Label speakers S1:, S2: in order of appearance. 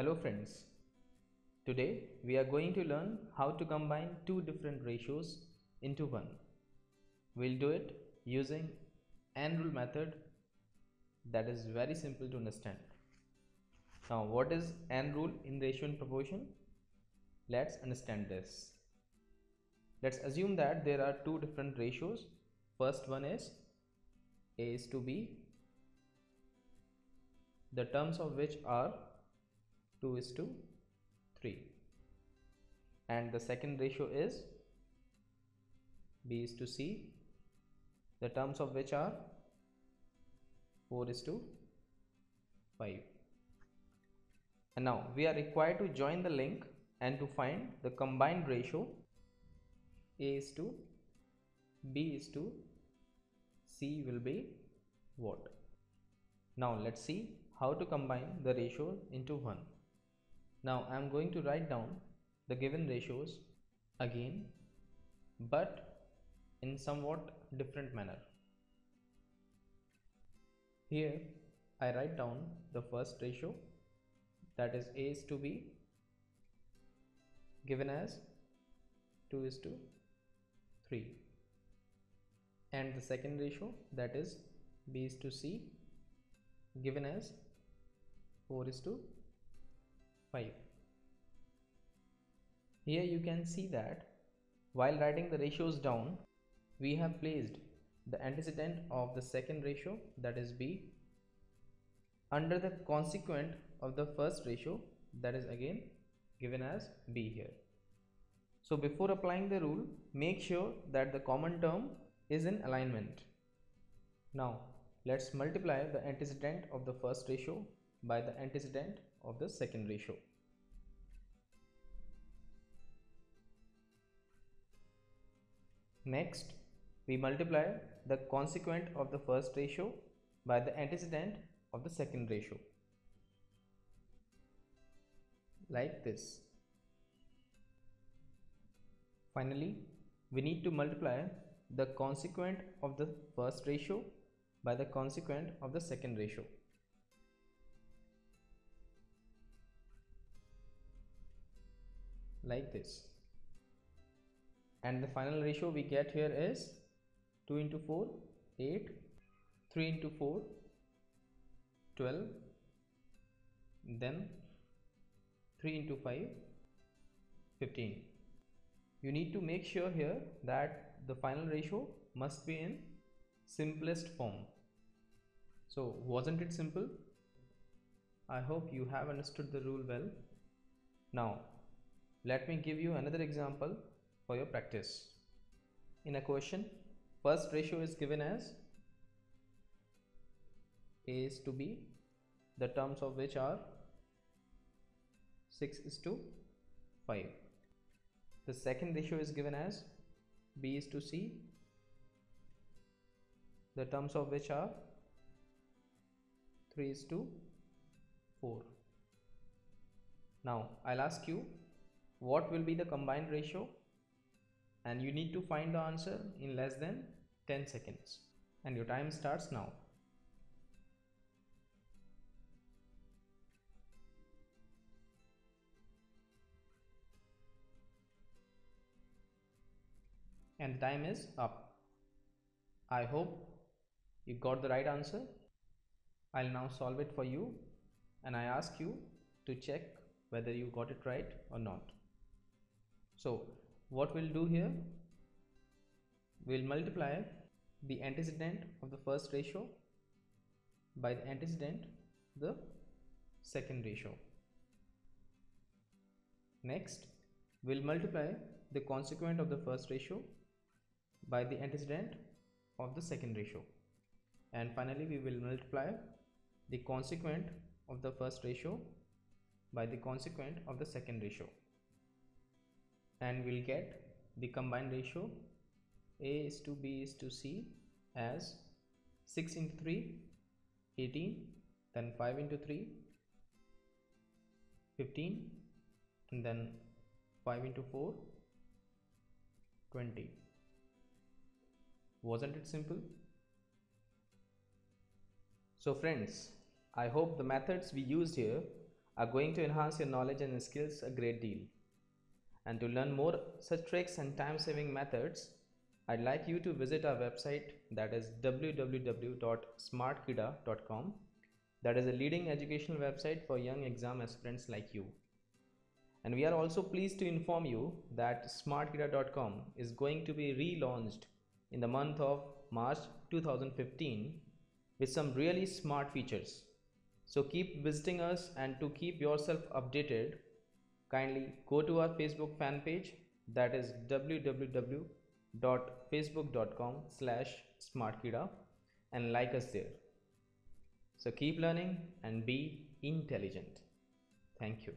S1: Hello friends. Today we are going to learn how to combine two different ratios into one. We'll do it using N rule method that is very simple to understand. Now what is N rule in ratio and proportion? Let's understand this. Let's assume that there are two different ratios. First one is A is to B the terms of which are 2 is to 3 and the second ratio is b is to c. The terms of which are 4 is to 5 and now we are required to join the link and to find the combined ratio. A is to b is to c will be what? Now let's see how to combine the ratios into one now I am going to write down the given ratios again but in somewhat different manner. Here I write down the first ratio that is A is to B given as 2 is to 3 and the second ratio that is B is to C given as 4 is to 5 here you can see that while writing the ratios down we have placed the antecedent of the second ratio that is b under the consequent of the first ratio that is again given as b here. So before applying the rule make sure that the common term is in alignment. Now let's multiply the antecedent of the first ratio by the antecedent of the second ratio. Next, we multiply the consequent of the first ratio by the antecedent of the second ratio. Like this. Finally, we need to multiply the consequent of the first ratio by the consequent of the second ratio. Like this. And the final ratio we get here is 2 into 4 8 3 into 4 12 then 3 into 5 15 you need to make sure here that the final ratio must be in simplest form. So wasn't it simple? I hope you have understood the rule well. Now let me give you another example for your practice. In a question, first ratio is given as A is to B, the terms of which are 6 is to 5. The second ratio is given as B is to C, the terms of which are 3 is to 4. Now I'll ask you what will be the combined ratio? And you need to find the answer in less than 10 seconds. And your time starts now. And time is up. I hope you got the right answer. I'll now solve it for you. And I ask you to check whether you got it right or not so what we'll do here we'll multiply the antecedent of the first ratio by the antecedent the second ratio. Next we'll multiply the consequent of the first ratio by the antecedent of the second ratio. And finally we will multiply the consequent of the first ratio by the consequent of the second ratio and we'll get the combined ratio a is to b is to c as 6 into 3 18 then 5 into 3 15 and then 5 into 4 20 wasn't it simple so friends i hope the methods we used here are going to enhance your knowledge and skills a great deal. And to learn more such tricks and time saving methods, I'd like you to visit our website that is www.smartkeeda.com. That is a leading educational website for young exam aspirants like you. And we are also pleased to inform you that smartkeeda.com is going to be relaunched in the month of March 2015 with some really smart features. So keep visiting us and to keep yourself updated, kindly go to our Facebook fan page that is www.facebook.com slash smartkeeda and like us there. So keep learning and be intelligent. Thank you.